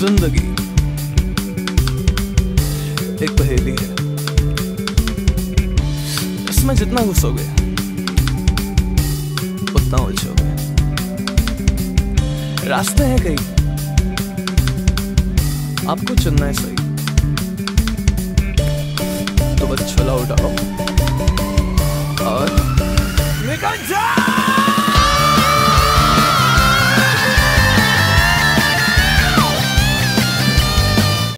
ज़िंदगी एक पहेली है। इसमें जितना घुसोगे, उतना उलझोगे। रास्ते हैं कई, आपको चुनना है सही। तो बस छोला उठाओ। और निकल जाओ